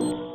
Thank you.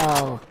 Triple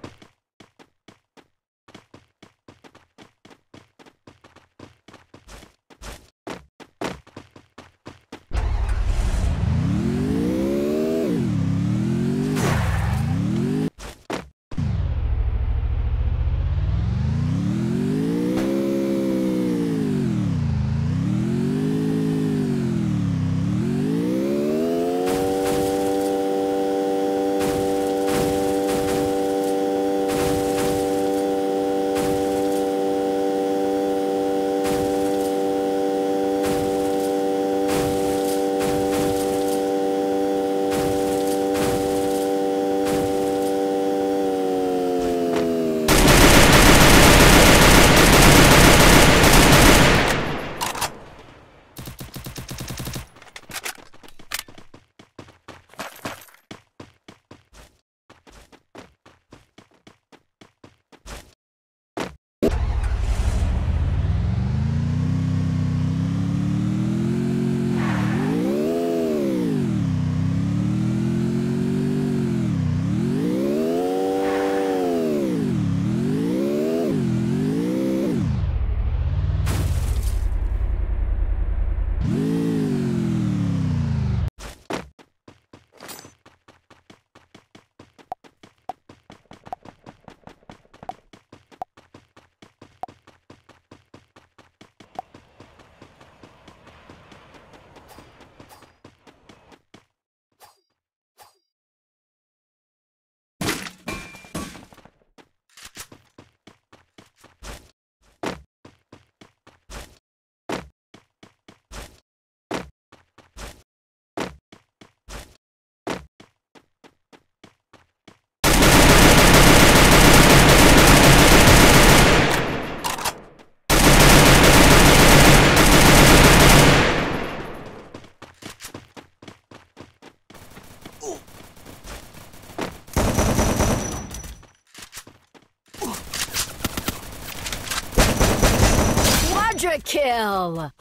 Quadra kill!